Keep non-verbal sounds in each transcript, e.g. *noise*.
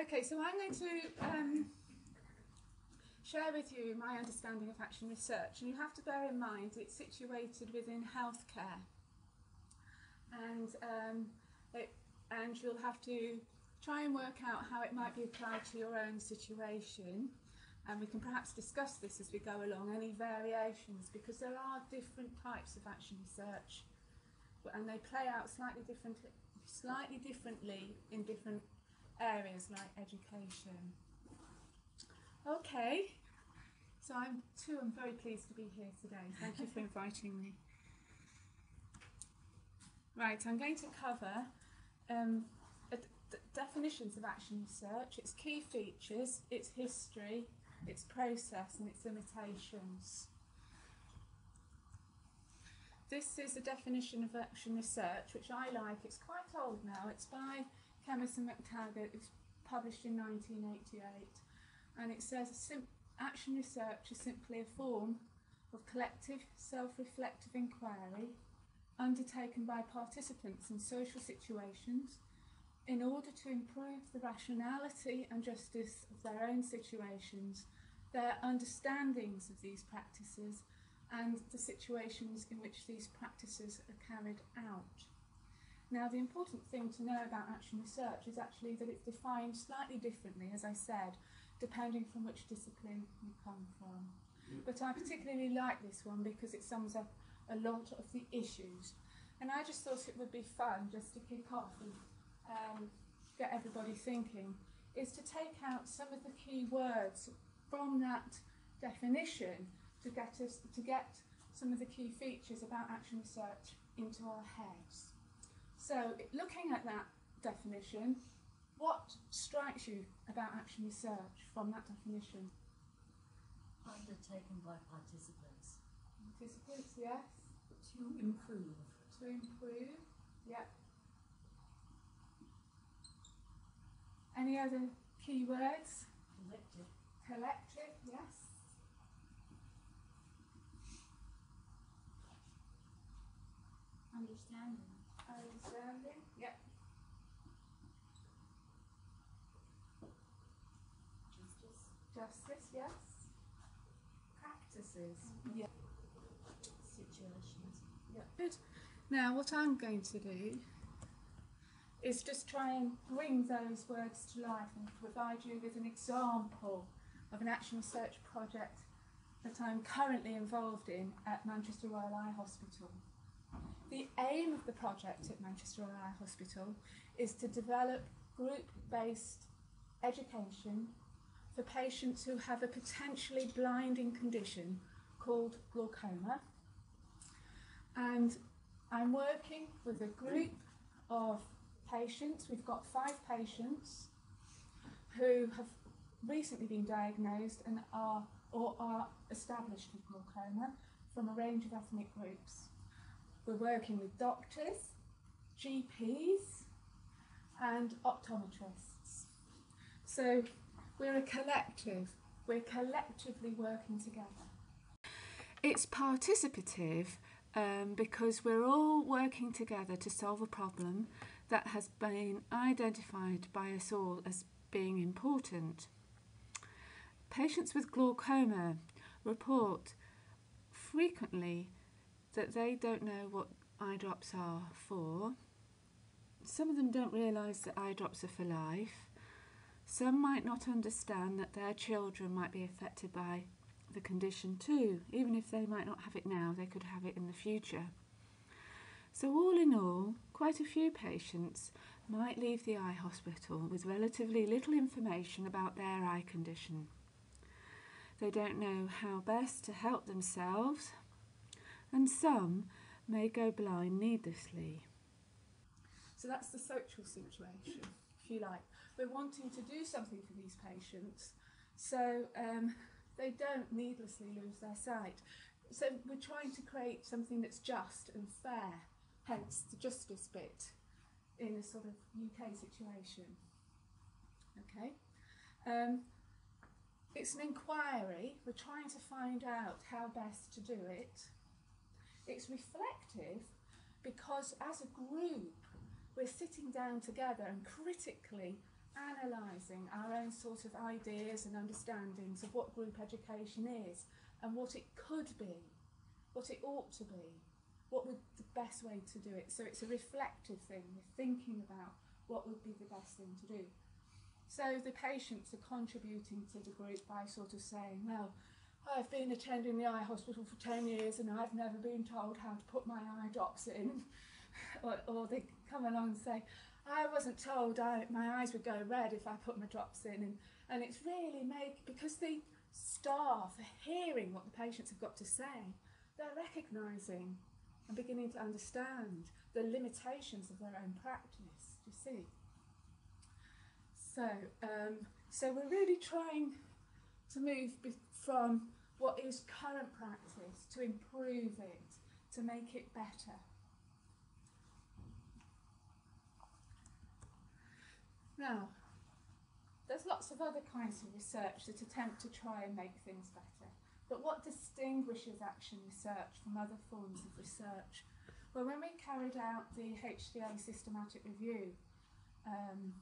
Okay, so I'm going to um, share with you my understanding of action research, and you have to bear in mind it's situated within healthcare, and um, it, and you'll have to try and work out how it might be applied to your own situation. And we can perhaps discuss this as we go along, any variations, because there are different types of action research, and they play out slightly different, slightly differently in different areas like education. Okay, so I'm too, I'm very pleased to be here today. Thank you for inviting me. Right, I'm going to cover um, definitions of action research, its key features, its history, its process and its limitations. This is a definition of action research, which I like. It's quite old now. It's by And McTaggart. It's published in 1988. And it says action research is simply a form of collective self-reflective inquiry undertaken by participants in social situations in order to improve the rationality and justice of their own situations, their understandings of these practices, and the situations in which these practices are carried out. Now, the important thing to know about action research is actually that it's defined slightly differently, as I said, depending from which discipline you come from. But I particularly like this one because it sums up a lot of the issues. And I just thought it would be fun just to kick off and um, get everybody thinking, is to take out some of the key words from that definition to get us to get some of the key features about action research into our heads. So looking at that definition, what strikes you about action research from that definition? Undertaken by participants. Participants, yes. To improve. To improve, yep. Any other key words? Collective. Collective, yes. Understanding. Understanding, yep. Justice. Justice, yes. Practices. Mm-hmm. Yeah. Situations. Yeah. Good. Now, what I'm going to do is just try and bring those words to life and provide you with an example of an action research project that I'm currently involved in at Manchester Royal Eye Hospital. The aim of the project at Manchester Royal Eye Hospital is to develop group-based education for patients who have a potentially blinding condition called glaucoma. And I'm working with a group of patients. We've got five patients who have recently been diagnosed and are or are established with glaucoma from a range of ethnic groups. We're working with doctors, GPs, and optometrists. So we're a collective, we're collectively working together. It's participative um, because we're all working together to solve a problem that has been identified by us all as being important. Patients with glaucoma report frequently that they don't know what eye drops are for. Some of them don't realise that eye drops are for life. Some might not understand that their children might be affected by the condition too. Even if they might not have it now, they could have it in the future. So, all in all, quite a few patients might leave the eye hospital with relatively little information about their eye condition. They don't know how best to help themselves, and some may go blind needlessly. So, that's the social situation, if you like. We're wanting to do something for these patients so um, they don't needlessly lose their sight. So, we're trying to create something that's just and fair hence the justice bit in a sort of UK situation. Okay? Um, it's an inquiry, we're trying to find out how best to do it. It's reflective because as a group we're sitting down together and critically analysing our own sort of ideas and understandings of what group education is and what it could be, what it ought to be, what would the best way to do it. So it's a reflective thing. We're thinking about what would be the best thing to do. So the patients are contributing to the group by sort of saying, well, I've been attending the eye hospital for 10 years and I've never been told how to put my eye drops in. *laughs* or, or they come along and say, I wasn't told I, my eyes would go red if I put my drops in. And, and it's really made, because the staff are hearing what the patients have got to say, they're recognising and beginning to understand the limitations of their own practice. Do you see? So, um, so we're really trying to move from what is current practice to improve it, to make it better. Now, there's lots of other kinds of research that attempt to try and make things better. But what distinguishes action research from other forms of research? Well, when we carried out the HTA systematic review um,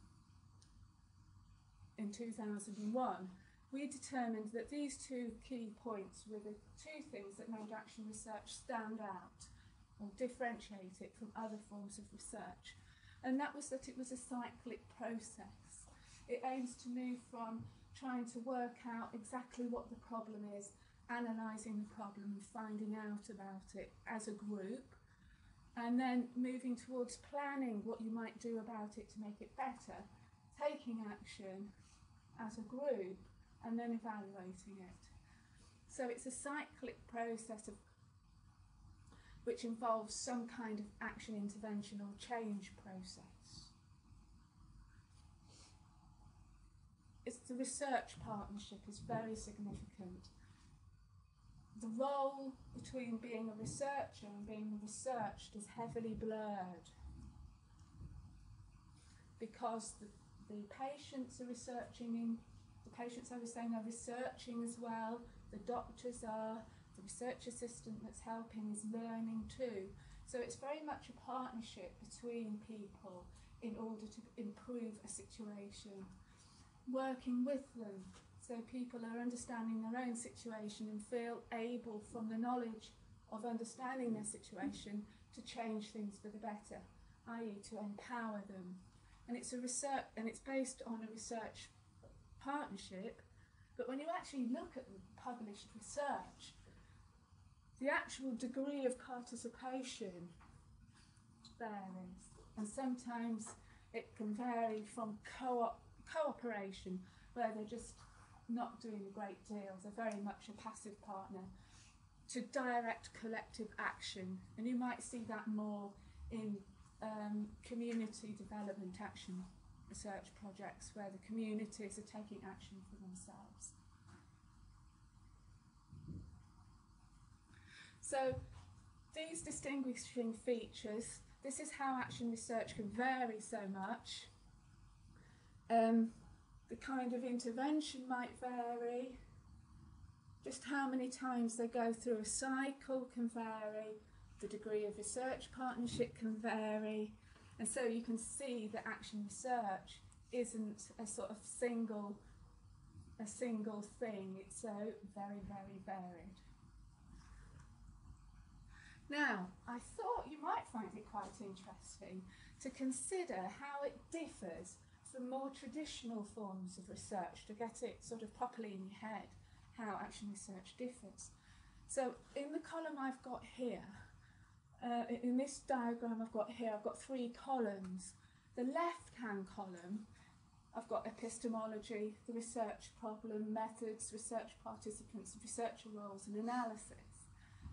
in 2001, we determined that these two key points were the two things that made action research stand out or differentiate it from other forms of research. And that was that it was a cyclic process. It aims to move from trying to work out exactly what the problem is, analysing the problem and finding out about it as a group, and then moving towards planning what you might do about it to make it better, taking action as a group, and then evaluating it. So it's a cyclic process of which involves some kind of action intervention or change process. It's the research partnership is very significant. The role between being a researcher and being researched is heavily blurred because the, the patients are researching in the patients I was saying are researching as well, the doctors are, the research assistant that's helping is learning too. So it's very much a partnership between people in order to improve a situation. Working with them so people are understanding their own situation and feel able, from the knowledge of understanding their situation, to change things for the better, i.e., to empower them. And it's a research, and it's based on a research partnership. But when you actually look at the published research, the actual degree of participation varies, and sometimes it can vary from co-op cooperation, where they're just not doing a great deal, they're very much a passive partner, to direct collective action, and you might see that more in um, community development action research projects where the communities are taking action for themselves. So these distinguishing features, this is how action research can vary so much. Um, the kind of intervention might vary. Just how many times they go through a cycle can vary. The degree of research partnership can vary. And so you can see that action research isn't a sort of single a single thing. It's so very, very varied. Now, I thought you might find it quite interesting to consider how it differs from more traditional forms of research to get it sort of properly in your head how action research differs. So, in the column I've got here, uh, in this diagram I've got here, I've got three columns. The left hand column, I've got epistemology, the research problem, methods, research participants, researcher roles, and analysis.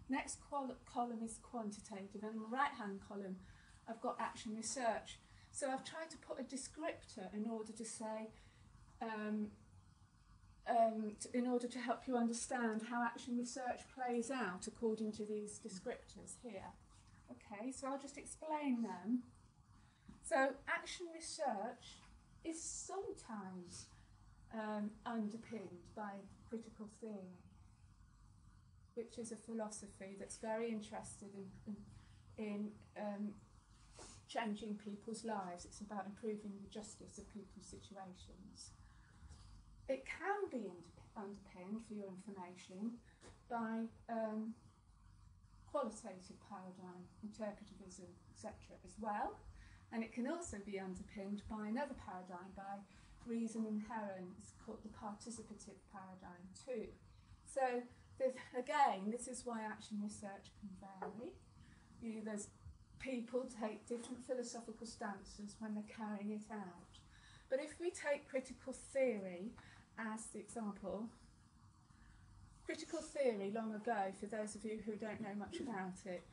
Next col- column is quantitative, and the right hand column, I've got action research. So I've tried to put a descriptor in order to say, um, um, to, in order to help you understand how action research plays out according to these descriptors here. Okay, so I'll just explain them. So, action research is sometimes um, underpinned by critical theory, which is a philosophy that's very interested in, in, um, changing people's lives, it's about improving the justice of people's situations. It can be underpinned, for your information, by um, qualitative paradigm, interpretivism, etc. as well. And it can also be underpinned by another paradigm, by Reason and Heron, it's called the participative paradigm too. So again, this is why action research can vary. You, there's people take different philosophical stances when they're carrying it out. But if we take critical theory as the example, critical theory long ago, for those of you who don't know much about it,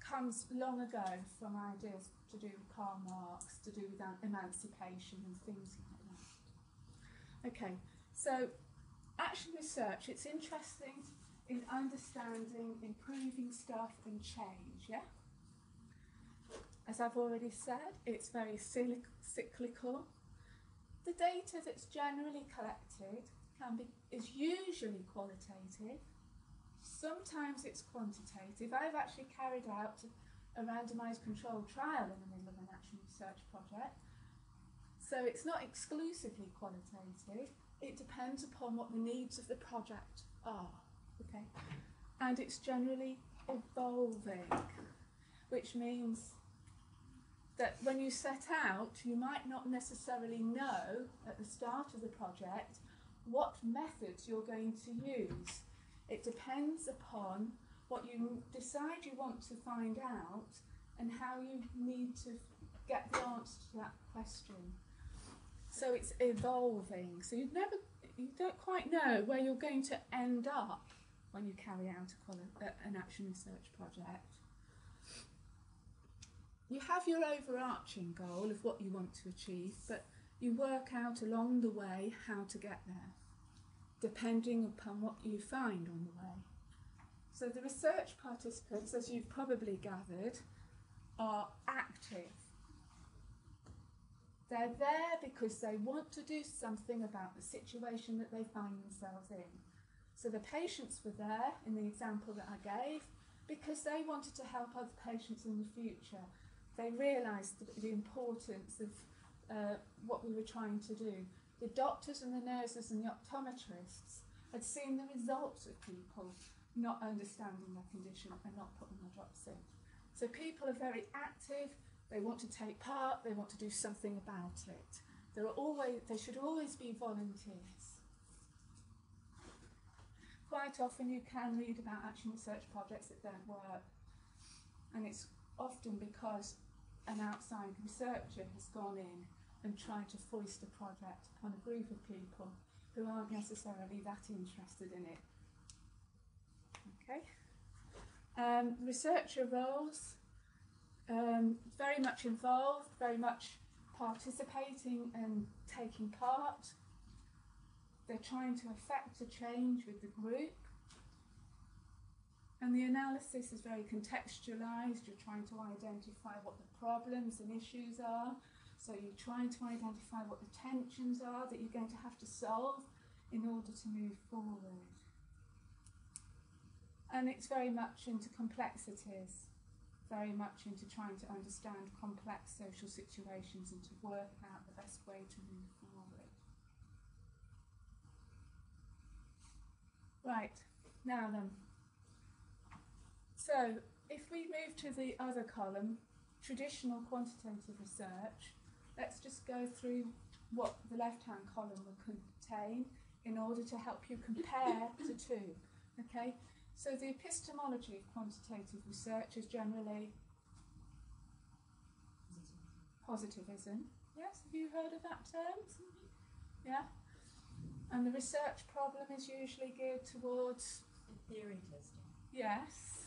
comes long ago from ideas to do with Karl Marx, to do with emancipation and things like that. Okay, so action research, it's interesting in understanding, improving stuff and change, yeah? As I've already said, it's very cyclical. The data that's generally collected can be, is usually qualitative. Sometimes it's quantitative. I've actually carried out a randomised controlled trial in the middle of an action research project. So it's not exclusively qualitative. It depends upon what the needs of the project are. Okay, and it's generally evolving, which means that when you set out, you might not necessarily know at the start of the project what methods you're going to use. It depends upon what you decide you want to find out and how you need to get the answer to that question. So it's evolving. So you never, you don't quite know where you're going to end up when you carry out an action research project. You have your overarching goal of what you want to achieve, but you work out along the way how to get there, depending upon what you find on the way. So the research participants, as you've probably gathered, are active. They're there because they want to do something about the situation that they find themselves in. So the patients were there in the example that I gave because they wanted to help other patients in the future. They realised the, the, importance of uh, what we were trying to do. The doctors and the nurses and the optometrists had seen the results of people not understanding their condition and not putting the drops in. So people are very active, they want to take part, they want to do something about it. There are always, there should always be volunteers quite often you can read about action research projects that don't work. And it's often because an outside researcher has gone in and to foist a project upon a group of people who aren't necessarily that interested in it. Okay. Um, researcher roles, um, very much involved, very much participating and taking part. They're trying to affect a change with the group. And the analysis is very contextualized. You're trying to identify what the problems and issues are. So you're trying to identify what the tensions are that you're going to have to solve in order to move forward. And it's very much into complexities, very much into trying to understand complex social situations and to work out the best way to move forward. Right, now then. So, if we move to the other column, traditional quantitative research, let's just go through what the left-hand column will contain in order to help you compare *laughs* the two. Okay, so the epistemology of quantitative research is generally positivism. Yes, have you heard of that term? Yeah. And the research problem is usually geared towards theory testing. Yes.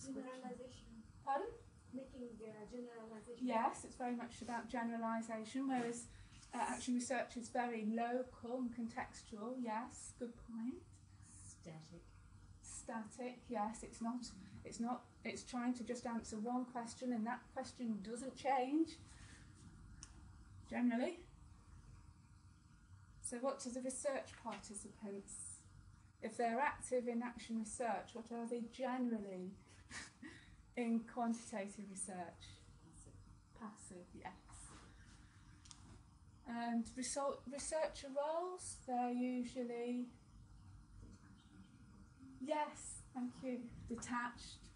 Generalization. Pardon? Making uh, generalization. Yes, it's very much about generalization, whereas uh, action research is very local and contextual. Yes, good point. Static. Static. Yes, it's not. It's not. It's trying to just answer one question, and that question doesn't change. Generally. So what do the research participants, if they're active in action research, what are they generally *laughs* in quantitative research? passive, yes. And result, researcher roles, they're usually, yes, thank you, detached,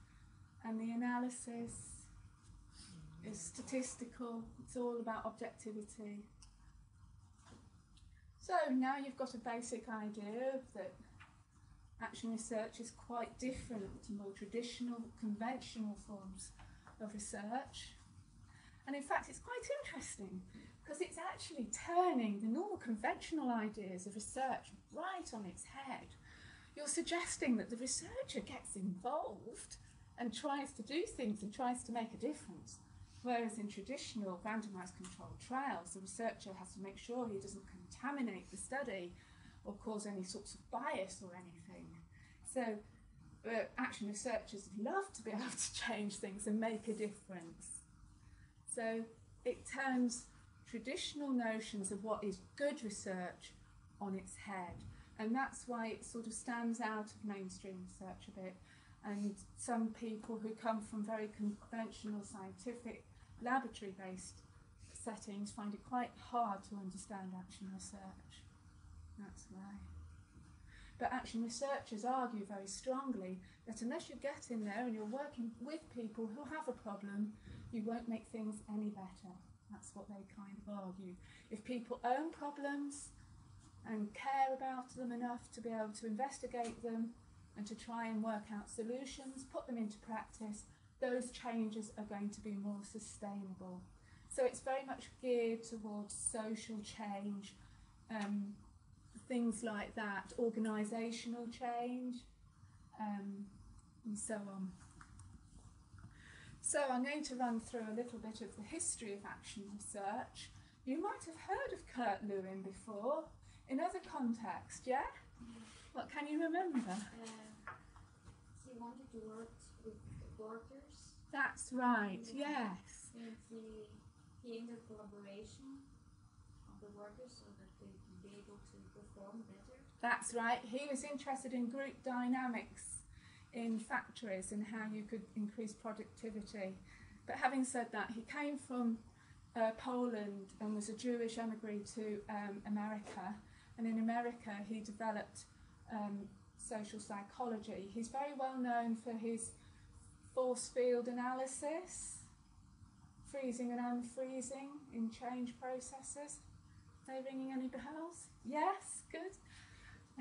and the analysis is statistical, it's all about objectivity. So now you've got a basic idea that action research is quite different to more traditional, conventional forms of research. And in fact, it's quite interesting because it's actually turning the normal conventional ideas of research right on its head. You're suggesting that the researcher gets involved and tries to do things and tries to make a difference. Whereas in traditional randomized controlled trials, the researcher has to make sure he doesn't contaminate the study or cause any sorts of bias or anything. So, uh, action researchers love to be *laughs* able to change things and make a difference. So, it turns traditional notions of what is good research on its head. And that's why it sort of stands out of mainstream research a bit. And some people who come from very conventional scientific laboratory based settings find it quite hard to understand action research. That's why. But action researchers argue very strongly that unless you get in there and you're working with people who have a problem, you won't make things any better. That's what they kind of argue. If people own problems and care about them enough to be able to investigate them and to try and work out solutions, put them into practice, those changes are going to be more sustainable. So it's very much geared towards social change, um, things like that, organisational change, um, and so on. So I'm going to run through a little bit of the history of action research. You might have heard of Kurt Lewin before, in other contexts, yeah? What can you remember? Uh, he wanted to work with workers That's right, yes. and he, he ended collaboration of the workers so that That's right. He was interested in group dynamics in factories and how you could increase productivity. But having said that, he came from uh, Poland and was a Jewish emigre to um, America. And in America, he developed um, social psychology. He's very well known for his force field analysis, freezing and unfreezing in change processes. Are they ringing any bells? Yes, good.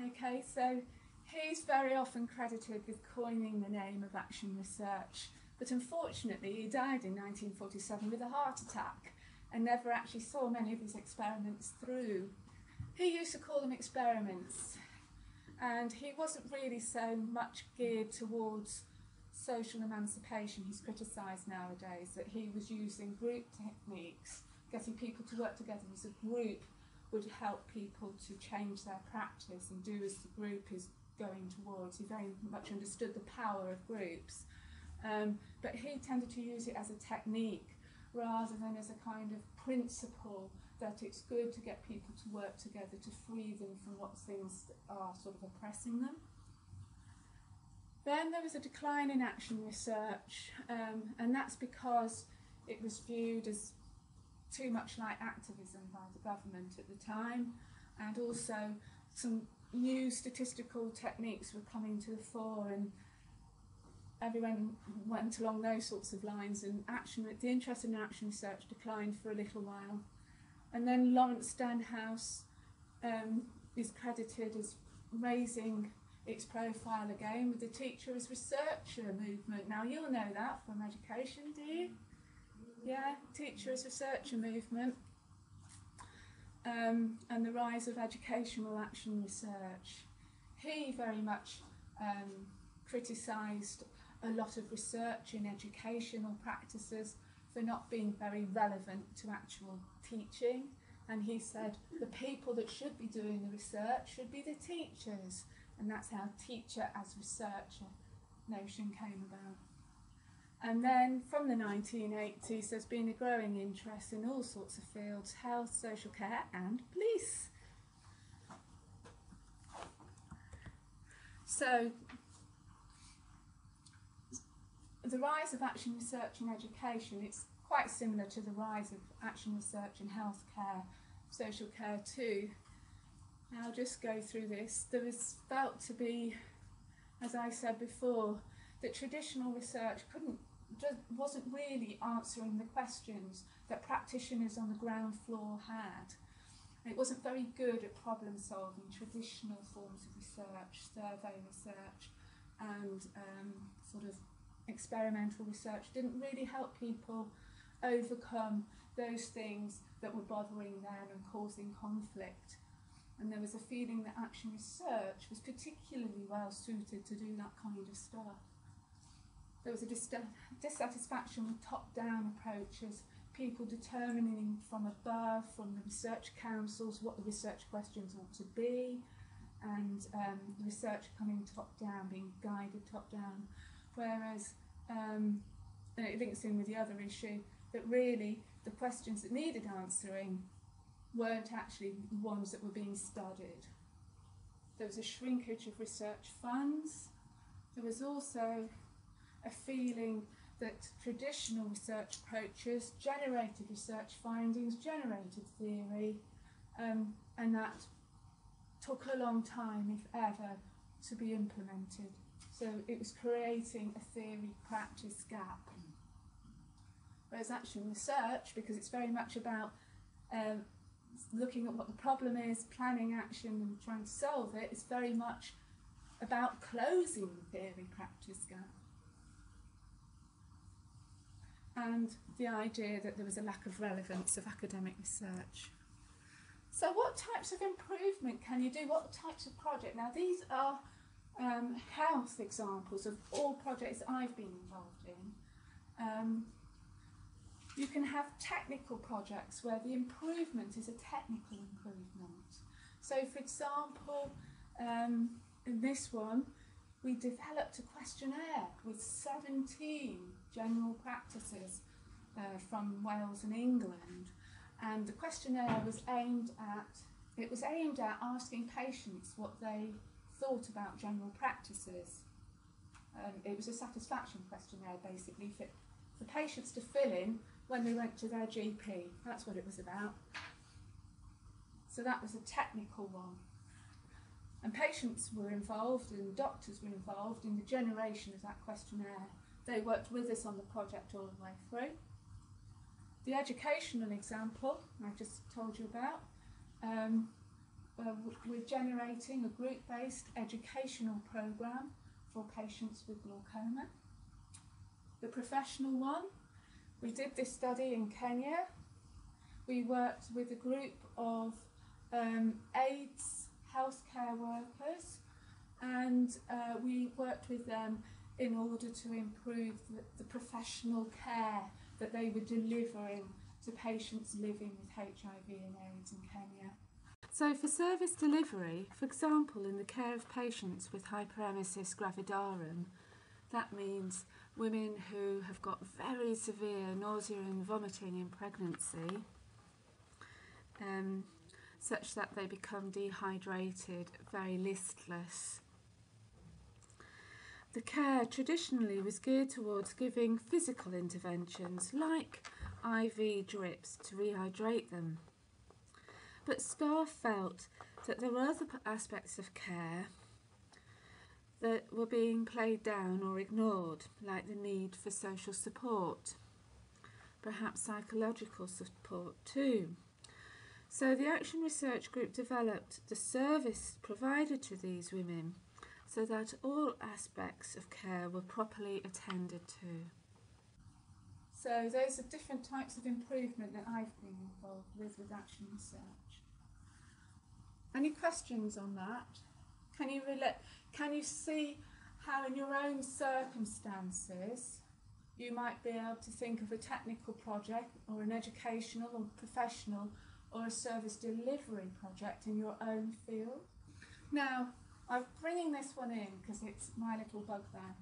Okay, so he's very often credited with coining the name of action research, but unfortunately he died in 1947 with a heart attack and never actually saw many of his experiments through. He used to call them experiments, and he wasn't really so much geared towards social emancipation. He's criticised nowadays that he was using group techniques, getting people to work together as a group would help people to change their practice and do as the group is going towards. He very much understood the power of groups. Um, but he tended to use it as a technique rather than as a kind of principle that it's good to get people to work together to free them from what things are sort of oppressing them. Then there was a decline in action research, um, and that's because it was viewed as too much like activism by the government at the time, and also some new statistical techniques were coming to the fore, and everyone went along those sorts of lines. And action, the interest in action research declined for a little while, and then Lawrence Stenhouse um, is credited as raising its profile again with the teacher as researcher movement. Now you'll know that from education, do you? Yeah, teacher as researcher movement. Um, and the rise of educational action research. He very much um, criticised a lot of research in educational practices for not being very relevant to actual teaching. And he said the people that should be doing the research should be the teachers. And that's how teacher as researcher notion came about. And then from the 1980s, there's been a growing interest in all sorts of fields health, social care, and police. So, the rise of action research in education, it's quite similar to the rise of action research in healthcare, social care too. And I'll just go through this. There was felt to be, as I said before, that traditional research couldn't just wasn't really answering the questions that practitioners on the ground floor had. It wasn't very good at problem solving, traditional forms of research, survey research, and um, sort of experimental research didn't really help people overcome those things that were bothering them and causing conflict. And there was a feeling that action research was particularly well suited to do that kind of stuff. There was a dis- dissatisfaction with top down approaches, people determining from above, from the research councils, what the research questions ought to be, and um, research coming top down, being guided top down. Whereas, um, and it links in with the other issue, that really the questions that needed answering weren't actually the ones that were being studied. There was a shrinkage of research funds. There was also a feeling that traditional research approaches generated research findings, generated theory, um, and that took a long time, if ever, to be implemented. So it was creating a theory practice gap. Whereas action research, because it's very much about um, looking at what the problem is, planning action, and trying to solve it, it's very much about closing the theory practice gap and the idea that there was a lack of relevance of academic research. So, what types of improvement can you do? What types of project? Now, these are um, health examples of all projects I've been involved in. Um, you can have technical projects where the improvement is a technical improvement. So, for example, um, in this one, we developed a questionnaire with 17 general practices uh, from Wales and England. And the questionnaire was aimed at it was aimed at asking patients what they thought about general practices. Um, it was a satisfaction questionnaire basically for, for patients to fill in when they went to their GP. That's what it was about. So that was a technical one. And patients were involved and doctors were involved in the generation of that questionnaire. They worked with us on the project all the way through. The educational example I just told you about, um, uh, we're generating a group based educational programme for patients with glaucoma. The professional one, we did this study in Kenya. We worked with a group of um, AIDS healthcare workers, and uh, we worked with them in order to improve the, the professional care that they were delivering to patients living with HIV and AIDS in Kenya. So, for service delivery, for example, in the care of patients with hyperemesis gravidarum, that means women who have got very severe nausea and vomiting in pregnancy, um, such that they become dehydrated, very listless. The care traditionally was geared towards giving physical interventions like IV drips to rehydrate them. But staff felt that there were other aspects of care that were being played down or ignored, like the need for social support, perhaps psychological support too. So the Action Research Group developed the service provided to these women so that all aspects of care were properly attended to. So those are different types of improvement that I've been involved with with Action Research. Any questions on that? Can you relate? Can you see how, in your own circumstances, you might be able to think of a technical project or an educational or professional or a service delivery project in your own field. Now, I'm bringing this one in because it's my little bugbear.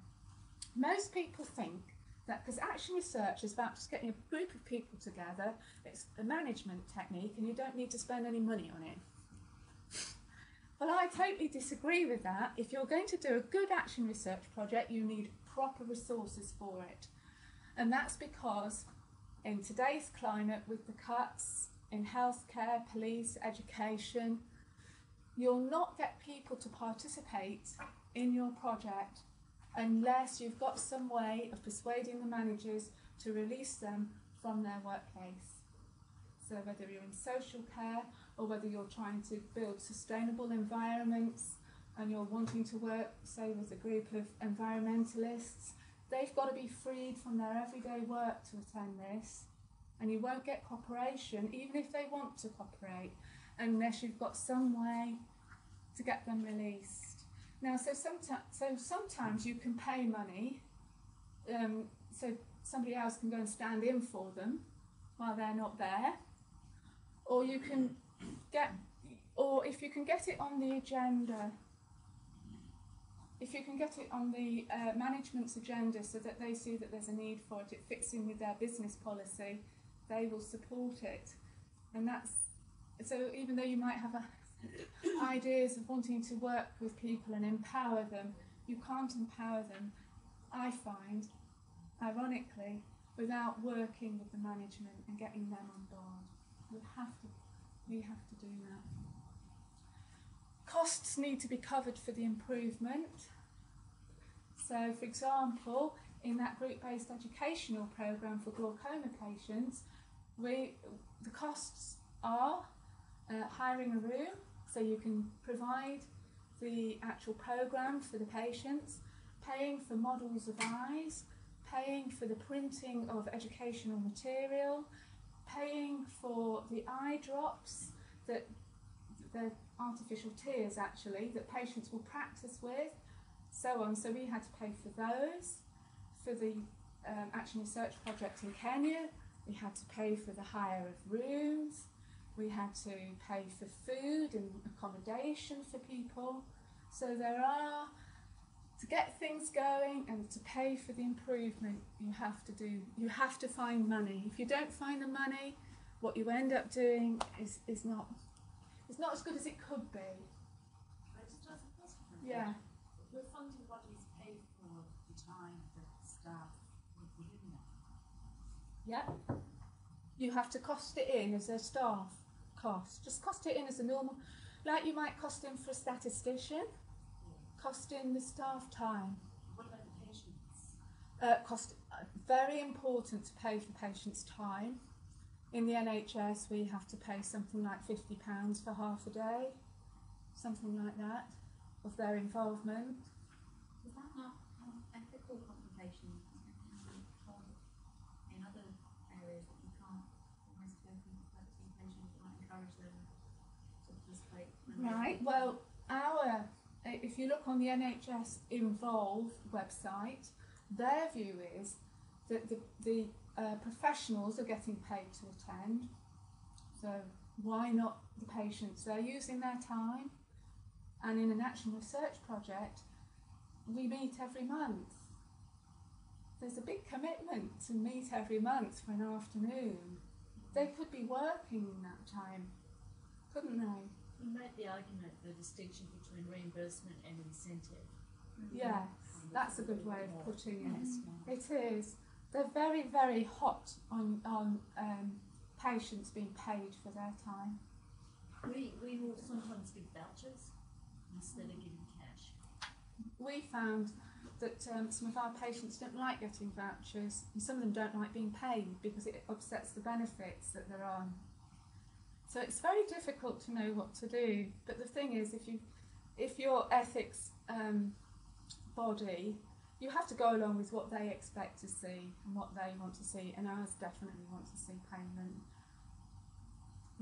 Most people think that because action research is about just getting a group of people together, it's a management technique and you don't need to spend any money on it. Well, I totally disagree with that. If you're going to do a good action research project, you need proper resources for it. And that's because in today's climate with the cuts in healthcare, police, education, you'll not get people to participate in your project unless you've got some way of persuading the managers to release them from their workplace. So, whether you're in social care or whether you're trying to build sustainable environments and you're wanting to work, say, with a group of environmentalists, they've got to be freed from their everyday work to attend this. And you won't get cooperation, even if they want to cooperate, unless you've got some way to get them released. Now, so sometimes, so sometimes you can pay money, um, so somebody else can go and stand in for them while they're not there, or you can get, or if you can get it on the agenda, if you can get it on the uh, management's agenda so that they see that there's a need for it, it fits in with their business policy, they will support it, and that's so. Even though you might have a *coughs* ideas of wanting to work with people and empower them, you can't empower them, I find, ironically, without working with the management and getting them on board. We have to, we have to do that. Costs need to be covered for the improvement. So, for example, in that group-based educational program for glaucoma patients, we the costs are uh, hiring a room, so you can provide the actual program for the patients, paying for models of eyes, paying for the printing of educational material, paying for the eye drops that the artificial tears actually that patients will practice with, so on. So we had to pay for those. For the um, Action Research Project in Kenya, we had to pay for the hire of rooms. We had to pay for food and accommodation for people. So there are to get things going and to pay for the improvement you have to do you have to find money if you don't find the money what you end up doing is, is not it's not as good as it could be I just ask a question. yeah Your funding body is paid for the time that staff would be in there. Yeah you have to cost it in as a staff cost just cost it in as a normal like you might cost in for a statistician cost in the staff time What about the patients? uh, cost uh, very important to pay for patients' time. In the NHS, we have to pay something like fifty pounds for half a day, something like that, of their involvement. Is that not an ethical complication told in other areas that you can't almost go from practicing patients, you might encourage them to participate? when they- Right. Well, our if you look on the NHS Involve website, their view is that the the uh, professionals are getting paid to attend. So why not the patients? They're using their time, and in an action research project, we meet every month. There's a big commitment to meet every month for an afternoon. They could be working in that time, couldn't they? You made the argument, the distinction between reimbursement and incentive. Yes, that's a good way of putting it. It is. They're very, very hot on on um, patients being paid for their time. We, we will sometimes give vouchers instead of giving cash. We found that um, some of our patients don't like getting vouchers, and some of them don't like being paid because it upsets the benefits that they're on. So it's very difficult to know what to do. But the thing is, if you, if your ethics um, body, you have to go along with what they expect to see and what they want to see, and ours definitely want to see payment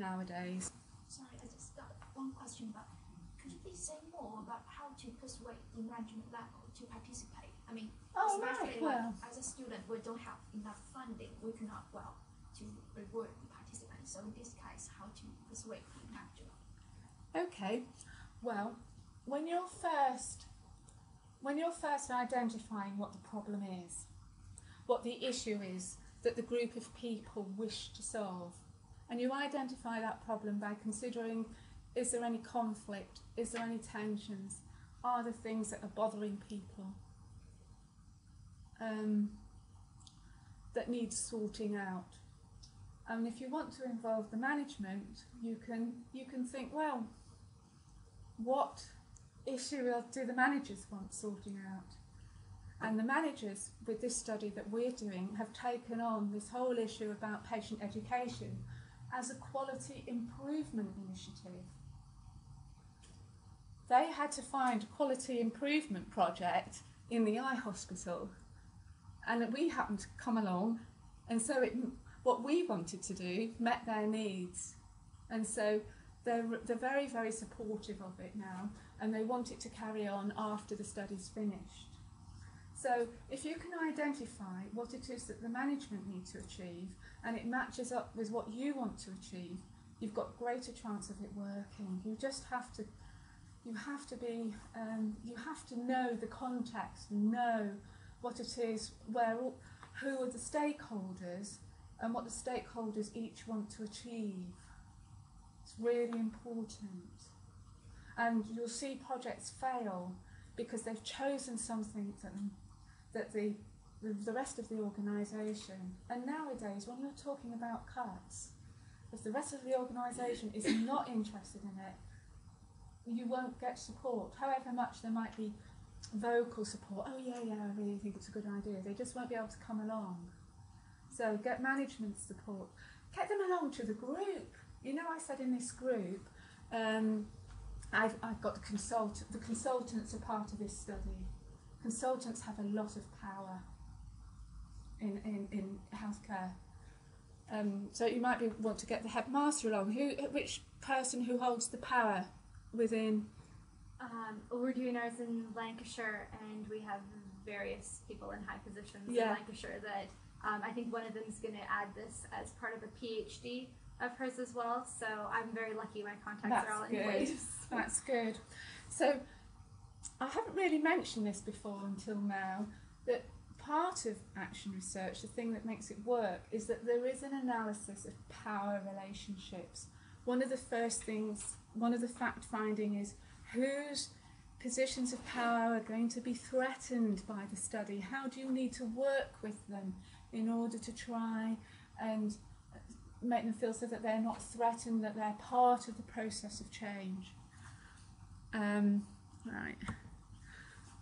nowadays. Sorry, I just got one question about. Could you please say more about how to persuade the management level to participate? I mean, Oh right, especially well, as a student, we don't have enough funding. We cannot well to reward. So in this case, how to persuade manager? Okay, well, when you're first when you're first identifying what the problem is, what the issue is that the group of people wish to solve, and you identify that problem by considering is there any conflict, is there any tensions, are there things that are bothering people um, that need sorting out. And if you want to involve the management, you can you can think, well, what issue do the managers want sorting out? And the managers with this study that we're doing have taken on this whole issue about patient education as a quality improvement initiative. They had to find a quality improvement project in the eye hospital, and we happened to come along, and so it, what we wanted to do met their needs, and so they're, they're very, very supportive of it now, and they want it to carry on after the study's finished. So if you can identify what it is that the management need to achieve and it matches up with what you want to achieve, you've got greater chance of it working. You just have to you have to be um, you have to know the context, know what it is, where who are the stakeholders and what the stakeholders each want to achieve. It's really important. And you'll see projects fail because they've chosen something that that the, the, the rest of the organisation, and nowadays when you're talking about cuts, if the rest of the organisation is not interested in it, you won't get support, however much there might be vocal support. Oh, yeah, yeah, I really think it's a good idea. They just won't be able to come along. So get management support. Get them along to the group. You know, I said in this group, um, I've, I've got the consultant. The consultants are part of this study consultants have a lot of power in, in, in healthcare. Um, so you might be, want to get the headmaster along. Who, which person who holds the power within? Um, we're doing ours in Lancashire, and we have various people in high positions Yeah. in Lancashire that um, I think one of them is going to add this as part of a PhD of hers as well. So I'm very lucky my contacts That's are all in good. place. *laughs* That's good. So I haven't really mentioned this before until now that part of action research, the thing that makes it work, is that there is an analysis of power relationships. One of the first things, one of the fact finding is whose positions of power are going to be threatened by the study. How do you need to work with them in order to try and make them feel so that they're not threatened, that they're part of the process of change. Um, right.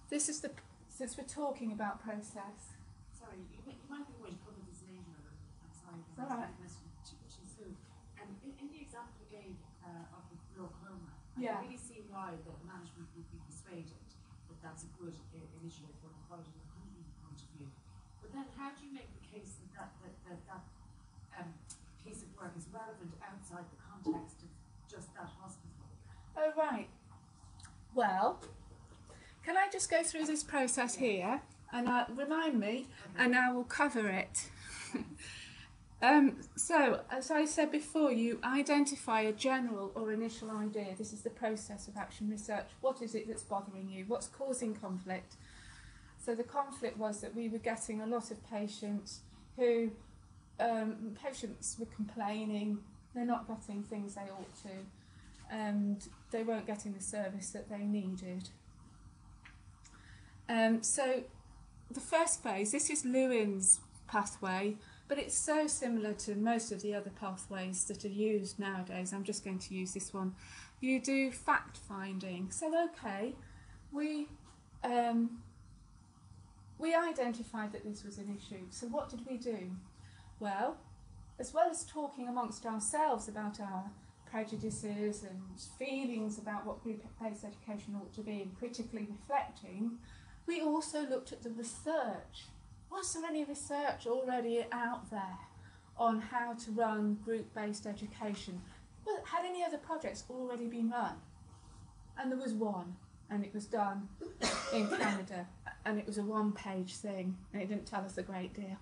This is the since we're talking about process. Sorry, you, might- you might be able to cover this later. I'm sorry, It's all right. too, soon. In, in the example you gave uh, of the glaucoma, Yeah. I really see why the management would be persuaded that that's a good uh, initiative from a quality improvement point of view. But then, how do you make the case that that, that, that, that um, piece of work is relevant outside the context of just that hospital? Oh right. Well, can I just go through this process here and uh, remind me, and I will cover it. *laughs* um, so, as I said before, you identify a general or initial idea. This is the process of action research. What is it that's bothering you? What's causing conflict? So the conflict was that we were getting a lot of patients who um, patients were complaining they're not getting things they ought to and they weren't getting the service that they needed. Um, so the first phase, this is Lewin's pathway, but it's so similar to most of the other pathways that are used nowadays. I'm just going to use this one. You do fact finding. So okay, we um, we identified that this was an issue. So what did we do? Well, as well as talking amongst ourselves about our prejudices and feelings about what group-based education ought to be and critically reflecting, we also looked at the research. Was there any research already out there on how to run group-based education? Well, had any other projects already been run? And there was one, and it was done in *coughs* Canada, and it was a one-page thing, and it didn't tell us a great deal.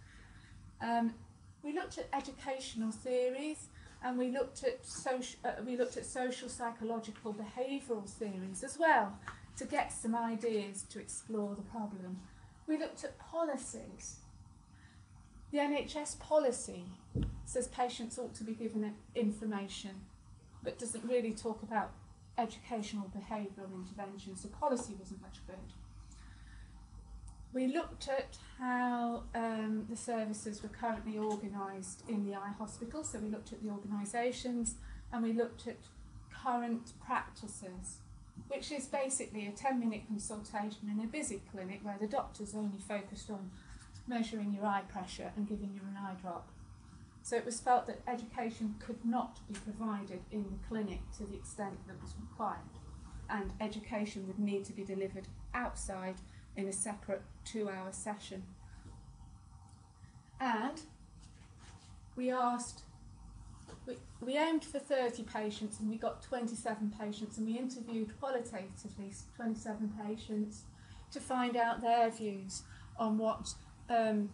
*laughs* um, we looked at educational theories, and we looked at social, uh, we looked at social psychological behavioural theories as well to get some ideas to explore the problem. We looked at policies. The NHS policy says patients ought to be given information, but doesn't really talk about educational behavioural interventions. The policy wasn't much good. We looked at how um, the services were currently organised in the eye hospital. So we looked at the organisations and we looked at current practices, which is basically a 10 minute consultation in a busy clinic where the doctor's only focused on measuring your eye pressure and giving you an eye drop. So it was felt that education could not be provided in the clinic to the extent that was required, and education would need to be delivered outside in a separate two hour session. And we asked, we, we aimed for 30 patients and we got 27 patients, and we interviewed qualitatively 27 patients to find out their views on what um,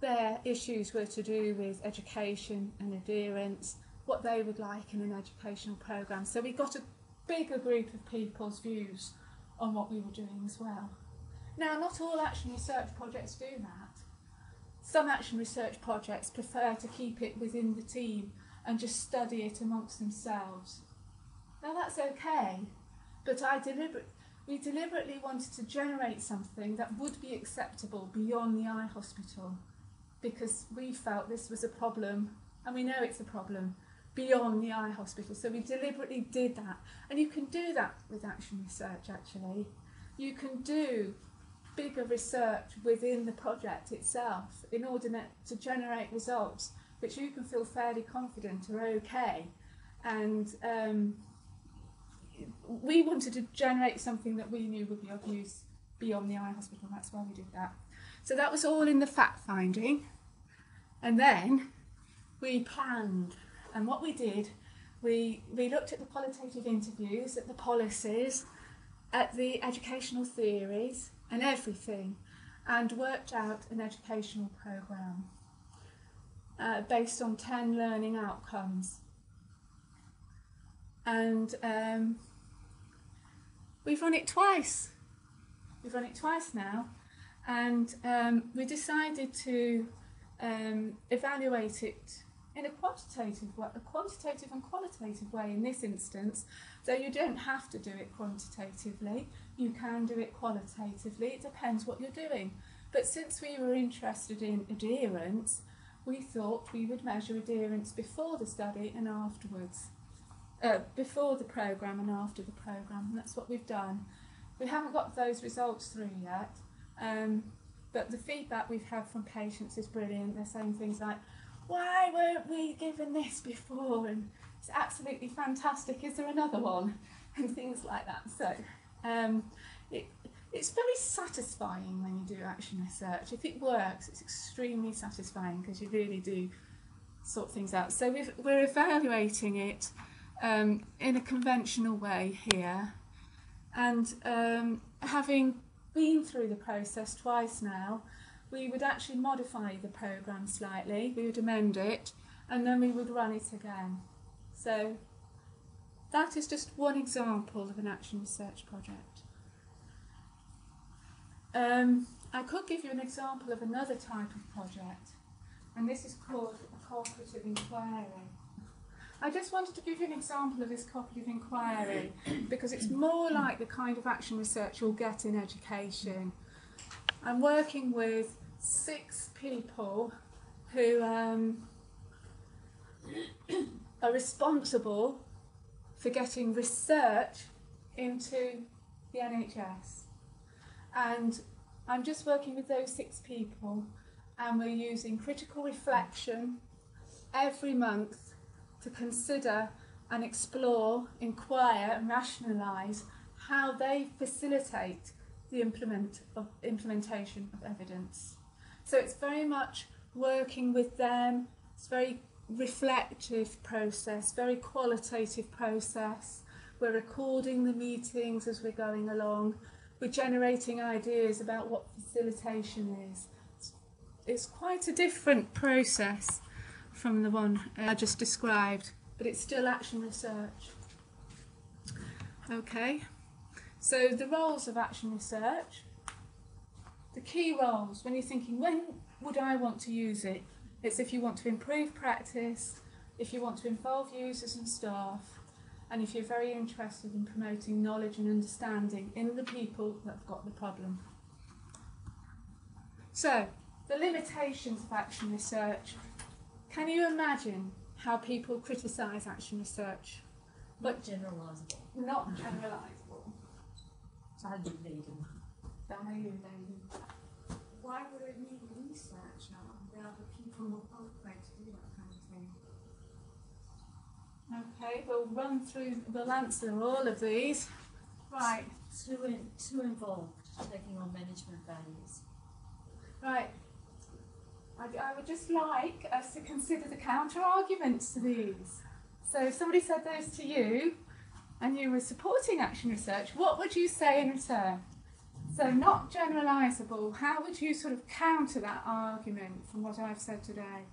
their issues were to do with education and adherence, what they would like in an educational programme. So we got a bigger group of people's views on what we were doing as well. Now, not all action research projects do that. Some action research projects prefer to keep it within the team and just study it amongst themselves. Now, that's okay, but I deliberate, we deliberately wanted to generate something that would be acceptable beyond the eye hospital because we felt this was a problem, and we know it's a problem, beyond the eye hospital. So we deliberately did that. And you can do that with action research actually. You can do bigger research within the project itself in order to generate results which you can feel fairly confident are okay. And um, we wanted to generate something that we knew would be of use beyond the eye hospital. That's why we did that. So that was all in the fact finding. And then we planned. And what we did, we, we looked at the qualitative interviews, at the policies, at the educational theories, and everything, and worked out an educational programme uh, based on 10 learning outcomes. And um, we've run it twice. We've run it twice now, and um, we decided to um, evaluate it in a quantitative way, a quantitative and qualitative way in this instance. So you don't have to do it quantitatively, you can do it qualitatively, it depends what you're doing. But since we were interested in adherence, we thought we would measure adherence before the study and afterwards. Uh, before the programme and after the programme, and that's what we've done. We haven't got those results through yet, um, but the feedback we've had from patients is brilliant. They're saying things like, why weren't we given this before? And it's absolutely fantastic. Is there another one? *laughs* And things like that. So um, it, it's very satisfying when you do action research. If it works, it's extremely satisfying because you really do sort things out. So we are evaluating it um, in a conventional way here. And um, having been through the process twice now, we would actually modify the programme slightly, we would amend it, and then we would run it again. So that is just one example of an action research project. Um, I could give you an example of another type of project, and this is called a cooperative inquiry. I just wanted to give you an example of this cooperative inquiry because it's more like the kind of action research you'll get in education. I'm working with six people who um, *coughs* are responsible for getting research into the NHS. And I'm just working with those six people, and we're using critical reflection every month to consider and explore, inquire, and rationalise how they facilitate the implement of, implementation of evidence. So it's very much working with them, it's very reflective process, very qualitative process. We're recording the meetings as we're going along. We're generating ideas about what facilitation is. It's, quite a different process from the one I just described, but it's still action research. Okay, so the roles of action research, the key roles when you're thinking, when would I want to use it? It's if you want to improve practice, if you want to involve users and staff, and if you're very interested in promoting knowledge and understanding in the people that have got the problem. So, the limitations of action research. Can you imagine how people criticise action research? Not generalisable. Not generalisable. Value laden. Value laden. Why would it need research Okay, we'll run through, we'll answer all of these. Right, Too, in, too involved, taking on management values. right. I, I would just like us to consider the counter arguments to these. So, if somebody said those to you and you were supporting action research, what would you say in return? So, not generalisable, how would you sort of counter that argument from what I've said today?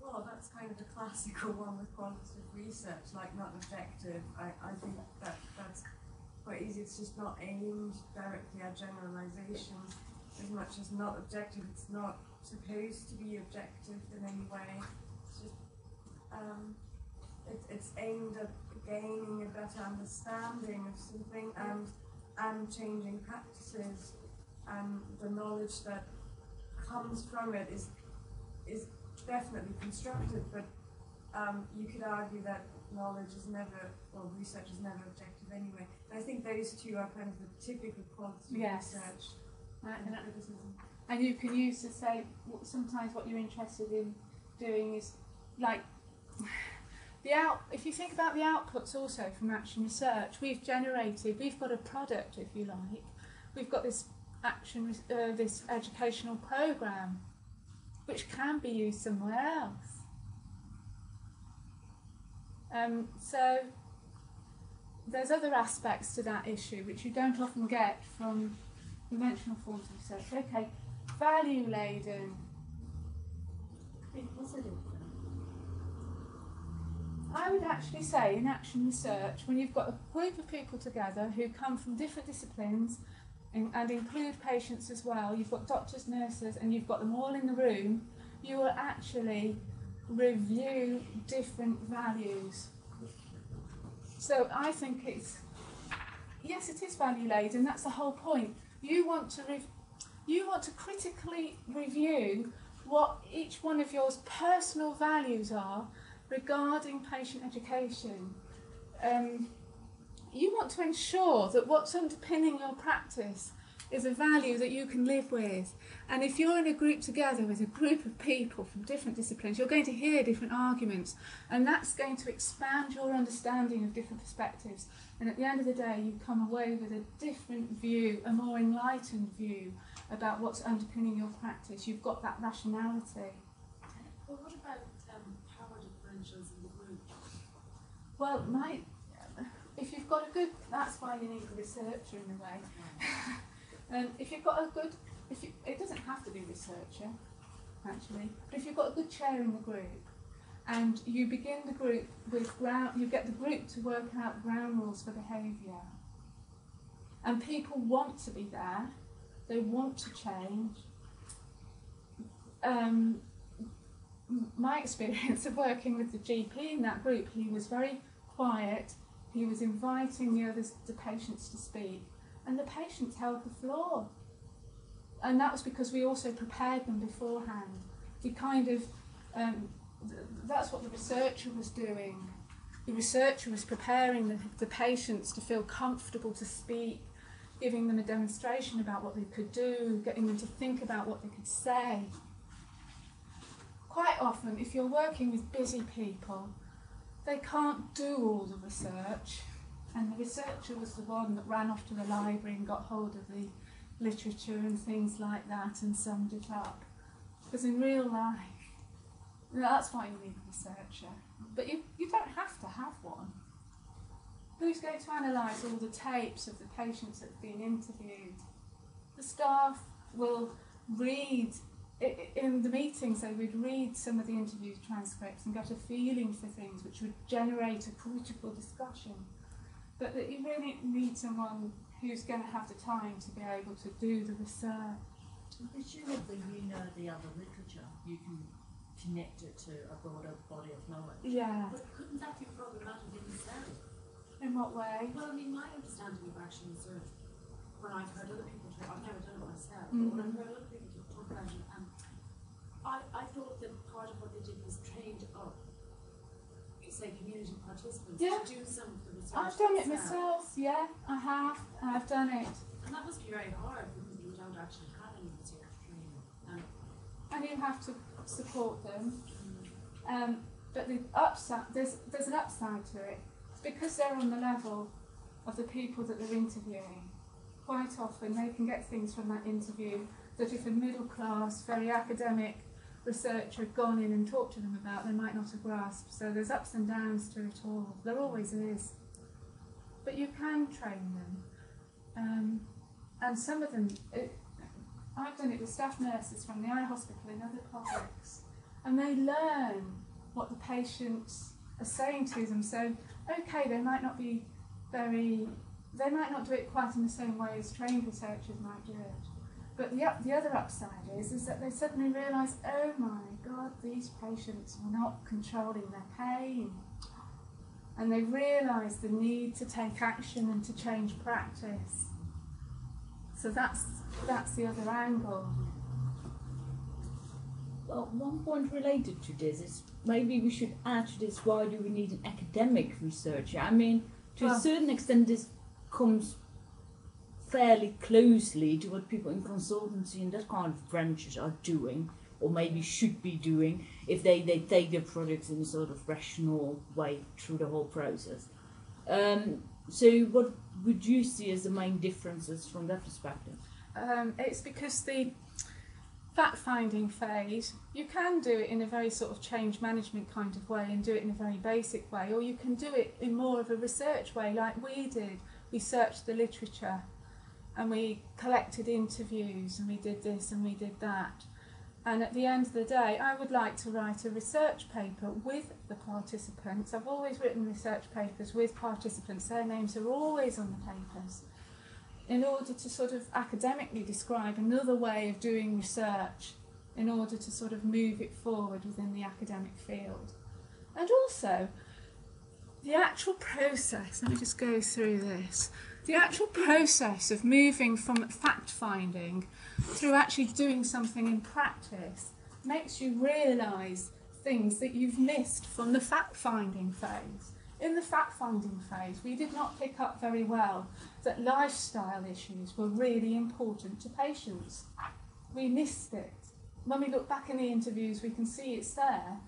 Well, that's kind of the classical *laughs* one with quantitative research, like not objective. I, I think that that's quite easy. It's just not aimed directly at generalizations as much as not objective. It's not supposed to be objective in any way. It's just um, it, it's aimed at gaining a better understanding of something and and changing practices and the knowledge that comes from it is is definitely constructive, but um, you could argue that knowledge is never, or research is never objective anyway. And I think those two are kind of the typical quantitative Yes. research Right, and and, criticism. and you can use to say sometimes what you're interested in doing is like the out. If you think about the outputs also from action research, we've generated, we've got a product, if you like. We've got this action, uh, this educational program, which can be used somewhere else. Um, so there's other aspects to that issue which you don't often get from conventional forms of research. Okay, value laden. It? I would actually say in action research, when you've got a group of people together who come from different disciplines and, and include patients as well, you've got doctors, nurses, and you've got them all in the room, you will actually review different values. So I think it's, yes, it is value laden, and that's the whole point. You want to, you want to critically review what each one of yours personal values are regarding patient education, um, you want to ensure that what's underpinning your practice is a value that you can live with. And if you're in a group together with a group of people from different disciplines, you're going to hear different arguments, and that's going to expand your understanding of different perspectives. And at the end of the day, you come away with a different view, a more enlightened view about what's underpinning your practice. You've got that rationality. Well, what about um, power differentials in the group? Well, my, if you've got a good, that's why you need a researcher in a way. *laughs* um, if you've got a good, if you, it doesn't have to be researcher, actually, but if you've got a good chair in the group, and you begin the group with ground, you get the group to work out ground rules for behaviour, and people want to be there, they want to change. Um, my experience of working with the GP in that group, he was very quiet. He was inviting the others, the patients, to speak, and the patients held the floor. And that was because we also prepared them beforehand. We kind of, um, th- that's what the researcher was doing. The researcher was preparing the, the patients to feel comfortable to speak, giving them a demonstration about what they could do, getting them to think about what they could say quite often, if you're working with busy people, they can't do all the research. And the researcher was the one that ran off to the library and got hold of the literature and things like that and summed it up. Because in real life, that's why you need a researcher. But you, you don't have to have one. Who's going to analyse all the tapes of the patients that have been interviewed? The staff will read in the meetings they would read some of the interview transcripts and get a feeling for things which would generate a critical discussion. But that you really need someone who's going to have the time to be able to do the research. Presumably, you know the other literature. You can connect it to a broader body of knowledge. Yeah. But couldn't that be problematic in itself? In what way? Well, I mean, my understanding of action research when I've heard other people talk, I've never done it myself, but Mhm. when I've heard other people talk um, I, I thought that part of what they did was trained up, say, community participants Yeah. to do some of the research. I've done it myself, yeah, I have. I've done it. And that must be very hard because you don't actually have any research training. Um, And you have to support them. Um, but the upside, there's, there's an upside to it. Because they're on the level of the people that they're interviewing, quite often they can get things from that interview that if a middle class, very academic researcher had gone in and talked to them about, they might not have grasped. So there's ups and downs to it all. There always is. But you can train them. Um, and some of them, it, I've done it with staff nurses from the eye hospital in other projects, and they learn what the patients are saying to them. So, okay, they might not be very, they might not do it quite in the same way as trained researchers might do it. But the, the other upside is, is that they suddenly realise, oh my God, these patients are not controlling their pain. And they realise the need to take action and to change practice. So that's that's the other angle. Well, one point related to this is maybe we should add to this why do we need an academic researcher? I mean, to Well- a certain extent, this comes fairly closely to what people in consultancy and that kind of branches are doing, or maybe should be doing, if they, they take their projects in a sort of rational way through the whole process. Um, so, what would you see as the main differences from that perspective? Um, it's because the fact finding phase, you can do it in a very sort of change management kind of way and do it in a very basic way, or you can do it in more of a research way, like we did. We searched the literature and we collected interviews and we did this and we did that. And at the end of the day, I would like to write a research paper with the participants. I've always written research papers with participants, their names are always on the papers in order to sort of academically describe another way of doing research in order to sort of move it forward within the academic field. And also, the actual process, let me just go through this. The actual process of moving from fact finding through actually doing something in practice makes you realise things that you've missed from the fact finding phase. In the fact finding phase, we did not pick up very well that lifestyle issues were really important to patients. We missed it. When we look back in the interviews, we can see it's there,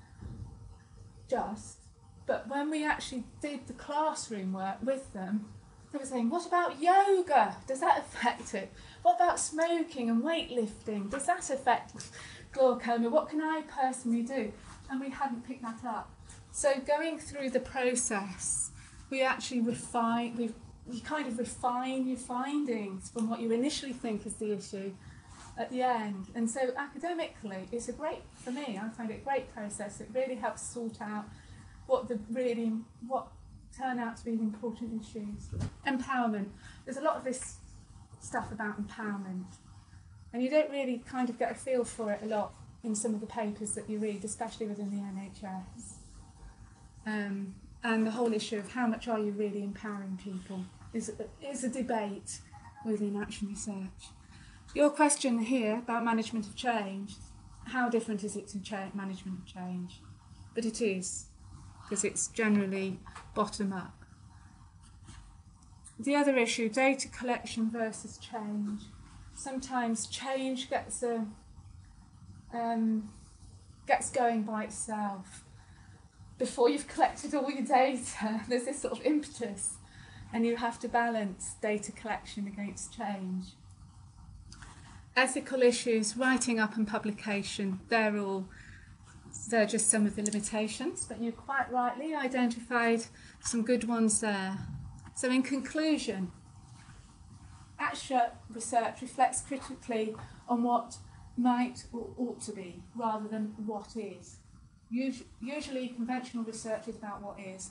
just. But when we actually did the classroom work with them, they saying, What about yoga? Does that affect it? What about smoking and weightlifting? Does that affect glaucoma? What can I personally do? And we hadn't picked that up. So going through the process, we actually refine, we you kind of refine your findings from what you initially think is the issue at the end. And so academically, it's a great, for me, I find it a great process. It really helps sort out what the really, what turn out to be important issues. Empowerment. There's a lot of this stuff about empowerment. And you don't really kind of get a feel for it a lot in some of the papers that you read, especially within the NHS. Um, and the whole issue of how much are you really empowering people is, is a debate within action research. Your question here about management of change, how different is it to management of change? But it is, because it's generally bottom up. The other issue, data collection versus change. Sometimes change gets a, um, gets going by itself. Before you've collected all your data, *laughs* there's this sort of impetus, and you have to balance data collection against change. Ethical issues, writing up and publication, they're all, they're just some of the limitations, but you quite rightly identified some good ones there. So, in conclusion, action research reflects critically on what might or ought to be rather than what is. Usually, conventional research is about what is.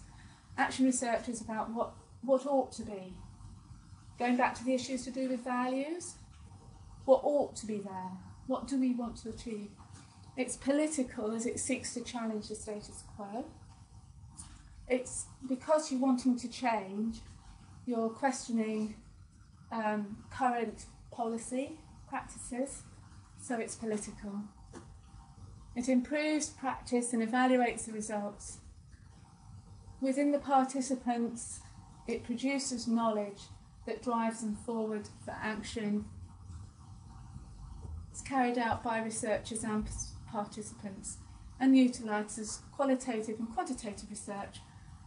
Action research is about what, what ought to be. Going back to the issues to do with values, what ought to be there? What do we want to achieve? It's political as it seeks to challenge the status quo. It's because you're wanting to change, you're questioning um, current policy practices, so it's political. It improves practice and evaluates the results. Within the participants, it produces knowledge that drives them forward for action. It's carried out by researchers and participants and utilises qualitative and quantitative research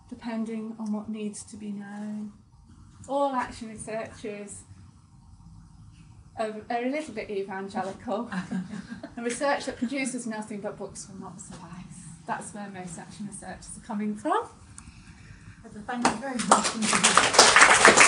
depending on what needs to be known. All action researchers are, are a little bit evangelical. *laughs* a research that produces nothing but books will not suffice. That's where most action researchers are coming from. Thank you very much.